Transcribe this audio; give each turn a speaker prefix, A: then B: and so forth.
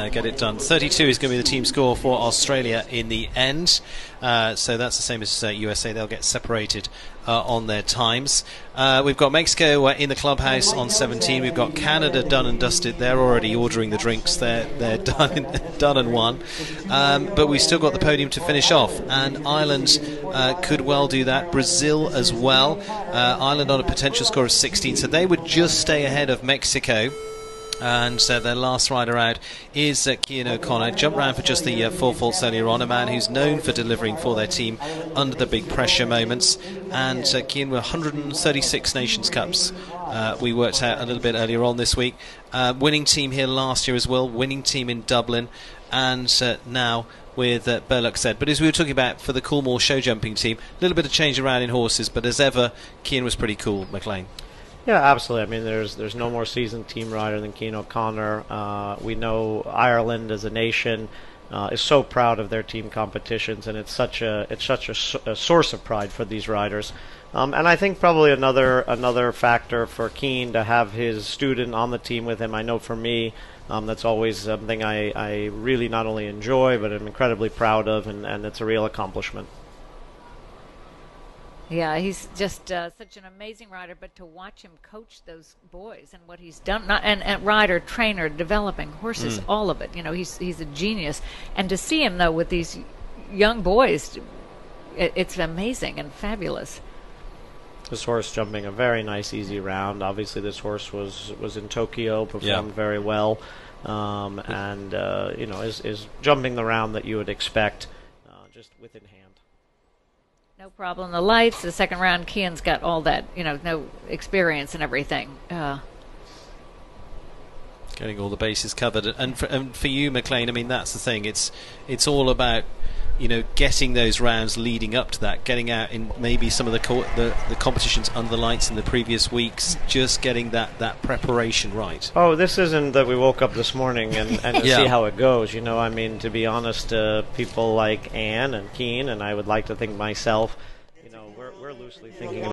A: uh, get it done. 32 is going to be the team score for Australia in the end. Uh, so that's the same as uh, USA. They'll get separated uh, on their times. Uh, we've got Mexico in the clubhouse on 17. We've got Canada done and dusted. They're already ordering the drinks. They're they're done done and won. Um, but we've still got the podium to finish off, and Ireland could well do that. Brazil as well. Ireland on a potential score of 16, so they would just stay ahead of Mexico and uh, their last rider out is uh, Cian O'Connor. Jumped round for just the uh, four faults earlier on, a man who's known for delivering for their team under the big pressure moments. And uh, Cian were 136 Nations Cups. Uh, we worked out a little bit earlier on this week. Uh, winning team here last year as well, winning team in Dublin, and uh, now with uh, Berlux Z. But as we were talking about for the Coolmore show jumping team, a little bit of change around in horses, but as ever, Cian was pretty cool, McLain.
B: Yeah, absolutely. I mean, there's there's no more seasoned team rider than Cian O'Connor. Uh, we know Ireland as a nation uh, is so proud of their team competitions, and it's such a it's such a, a source of pride for these riders. Um, and I think probably another another factor for Cian to have his student on the team with him. I know for me, um, that's always something I, I really not only enjoy, but I'm incredibly proud of, and, and it's a real accomplishment.
C: Yeah, he's just uh, such an amazing rider. But to watch him coach those boys and what he's done, not, and, and rider, trainer, developing horses,
A: Mm.
C: all of it. You know, he's he's a genius. And to see him though with these young boys, it, it's amazing and fabulous.
B: This horse jumping a very nice, easy round. Obviously, this horse was was in Tokyo, performed
A: Yeah.
B: very well, um, and uh, you know is is jumping the round that you would expect, uh, just within hand.
C: No problem. The lights. The second round, Cian's got all that. You know, no experience and everything. Uh,
A: getting all the bases covered. And for, and for you, McLain, I mean that's the thing. It's it's all about you know getting those rounds leading up to that, getting out in maybe some of the co- the, the competitions under the lights in the previous weeks, just getting that that preparation right.
B: Oh, this isn't that we woke up this morning and, and to
A: Yeah.
B: see how it goes. You know, I mean, to be honest, uh, people like Anne and Keen, and I would like to think myself, you know, we're, we're loosely thinking